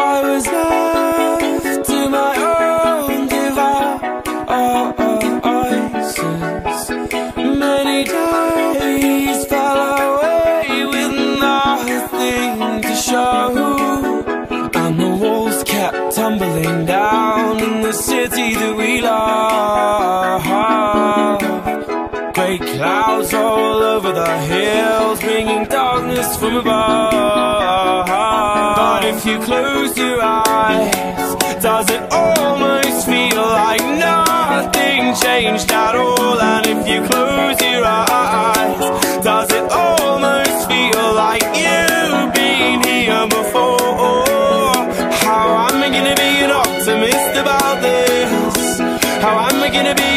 I was left to my own devices. Many days fell away with nothing to show. And the walls kept tumbling down in the city that we love. Great clouds all over the hills, bringing darkness from above. You close your eyes, does it almost feel like nothing changed at all? And if you close your eyes, does it almost feel like you've been here before? How am I gonna be an optimist about this? How am I gonna be